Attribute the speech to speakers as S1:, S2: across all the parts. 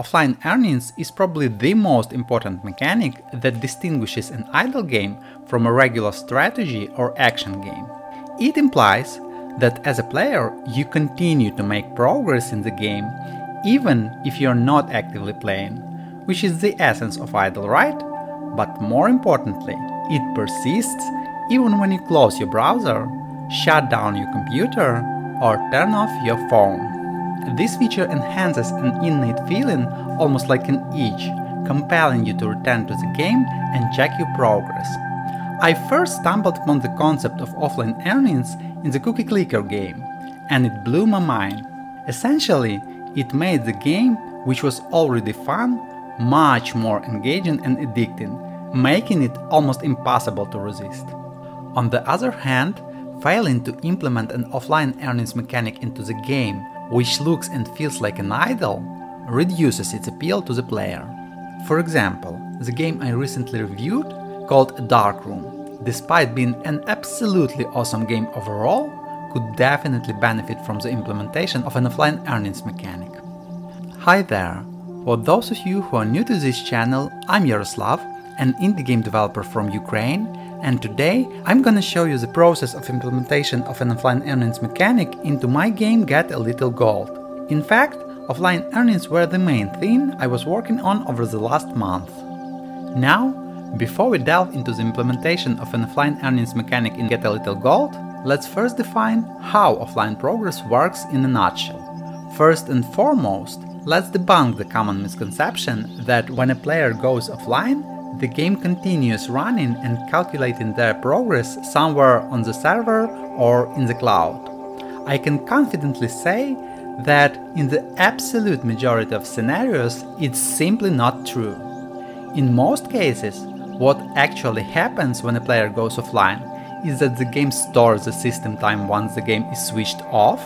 S1: offline earnings is probably the most important mechanic that distinguishes an idle game from a regular strategy or action game. It implies that as a player you continue to make progress in the game even if you're not actively playing, which is the essence of idle, right? But more importantly, it persists even when you close your browser, shut down your computer, or turn off your phone. This feature enhances an innate feeling, almost like an itch, compelling you to return to the game and check your progress. I first stumbled upon the concept of offline earnings in the Cookie Clicker game, and it blew my mind. Essentially, it made the game, which was already fun, much more engaging and addicting, making it almost impossible to resist. On the other hand, failing to implement an offline earnings mechanic into the game, which looks and feels like an idle, reduces its appeal to the player. For example, the game I recently reviewed, called Darkroom, despite being an absolutely awesome game overall, could definitely benefit from the implementation of an offline earnings mechanic. Hi there! For those of you who are new to this channel, I'm Yaroslav, an indie game developer from Ukraine, and today I'm gonna show you the process of implementation of an offline earnings mechanic into my game Get a Little Gold. In fact, offline earnings were the main thing I was working on over the last month. Now, before we delve into the implementation of an offline earnings mechanic in Get a Little Gold, let's first define how offline progress works in a nutshell. First and foremost, let's debunk the common misconception that when a player goes offline, the game continues running and calculating their progress somewhere on the server or in the cloud. I can confidently say that in the absolute majority of scenarios, it's simply not true. In most cases, what actually happens when a player goes offline is that the game stores the system time once the game is switched off,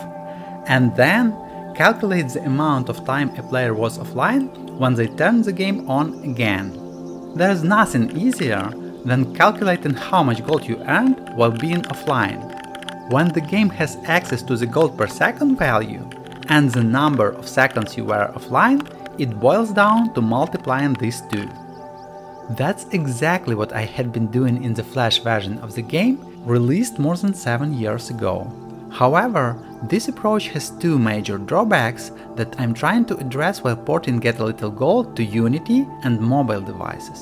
S1: and then calculates the amount of time a player was offline when they turn the game on again. There's nothing easier than calculating how much gold you earned while being offline. When the game has access to the gold per second value and the number of seconds you were offline, it boils down to multiplying these two. That's exactly what I had been doing in the Flash version of the game, released more than 7 years ago. However, this approach has two major drawbacks that I'm trying to address while porting Get a Little Gold to Unity and mobile devices.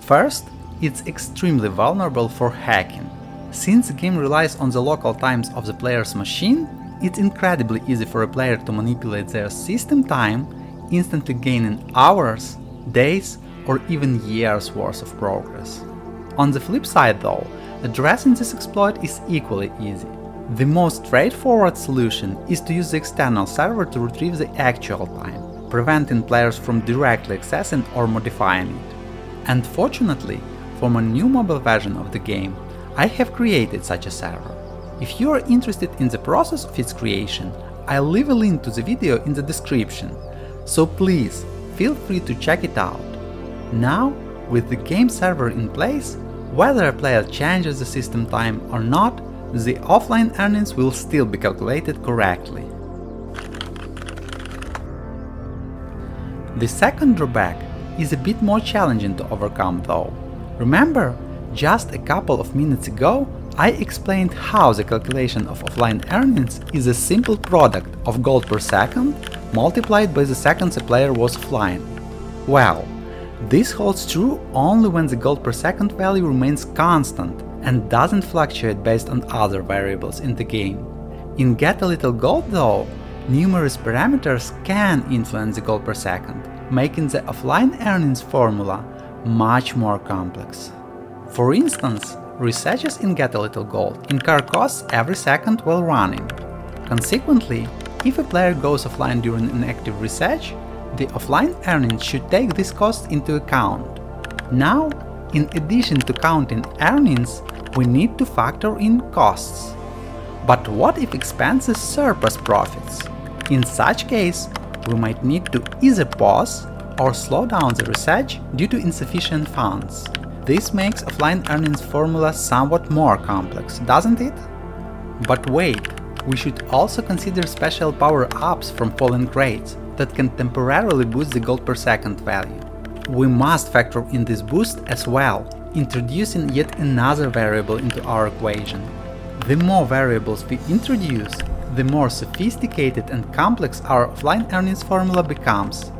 S1: First, it's extremely vulnerable for hacking. Since the game relies on the local times of the player's machine, it's incredibly easy for a player to manipulate their system time, instantly gaining hours, days, or even years worth of progress. On the flip side though, Addressing this exploit is equally easy. The most straightforward solution is to use the external server to retrieve the actual time, preventing players from directly accessing or modifying it. And fortunately, for my new mobile version of the game, I have created such a server. If you are interested in the process of its creation, I'll leave a link to the video in the description, so please feel free to check it out. Now, with the game server in place, whether a player changes the system time or not, the offline earnings will still be calculated correctly. The second drawback is a bit more challenging to overcome though. Remember, just a couple of minutes ago I explained how the calculation of offline earnings is a simple product of gold per second multiplied by the seconds a player was offline. Well, this holds true only when the gold per second value remains constant and doesn't fluctuate based on other variables in the game. In Get a Little Gold though, numerous parameters can influence the gold per second, making the offline earnings formula much more complex. For instance, researches in Get a Little Gold incur costs every second while running. Consequently, if a player goes offline during an active research, the offline earnings should take this cost into account. Now, in addition to counting earnings, we need to factor in costs. But what if expenses surpass profits? In such case, we might need to either pause or slow down the research due to insufficient funds. This makes offline earnings formula somewhat more complex, doesn't it? But wait, we should also consider special power-ups from fallen crates that can temporarily boost the gold per second value. We must factor in this boost as well, introducing yet another variable into our equation. The more variables we introduce, the more sophisticated and complex our offline earnings formula becomes.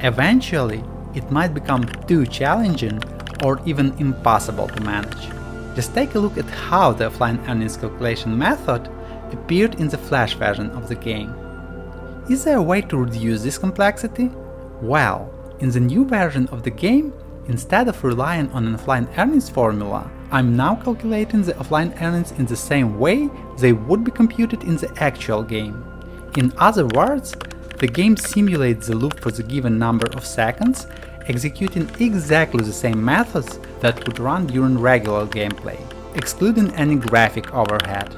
S1: Eventually, it might become too challenging or even impossible to manage. Just take a look at how the offline earnings calculation method appeared in the Flash version of the game. Is there a way to reduce this complexity? Well, in the new version of the game, instead of relying on an offline earnings formula, I'm now calculating the offline earnings in the same way they would be computed in the actual game. In other words, the game simulates the loop for the given number of seconds, executing exactly the same methods that would run during regular gameplay, excluding any graphic overhead.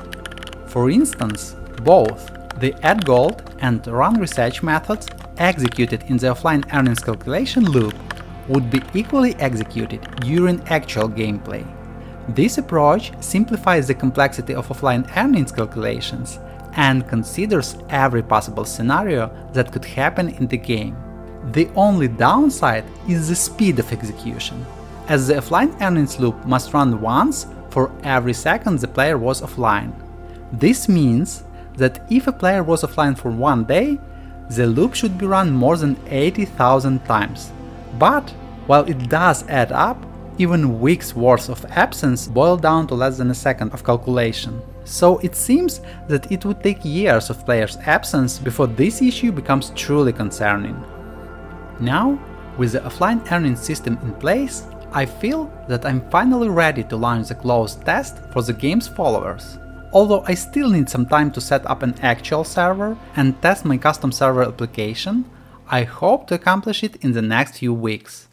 S1: For instance, both the add gold and run research methods executed in the offline earnings calculation loop would be equally executed during actual gameplay. This approach simplifies the complexity of offline earnings calculations and considers every possible scenario that could happen in the game. The only downside is the speed of execution, as the offline earnings loop must run once for every second the player was offline. This means that if a player was offline for one day, the loop should be run more than 80,000 times. But while it does add up, even weeks worth of absence boil down to less than a second of calculation. So it seems that it would take years of players' absence before this issue becomes truly concerning. Now, with the offline earning system in place, I feel that I'm finally ready to launch the closed test for the game's followers. Although I still need some time to set up an actual server and test my custom server application, I hope to accomplish it in the next few weeks.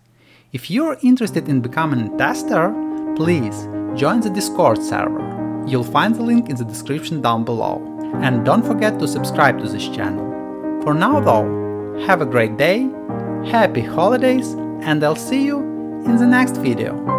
S1: If you're interested in becoming a tester, please join the Discord server. You'll find the link in the description down below. And don't forget to subscribe to this channel. For now though, have a great day, happy holidays, and I'll see you in the next video.